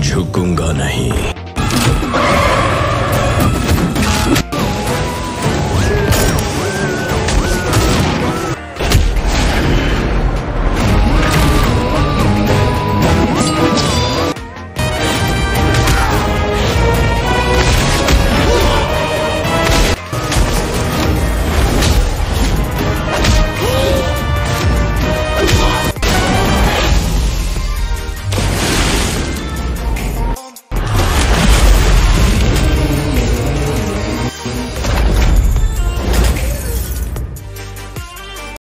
झुकूँगा नहीं।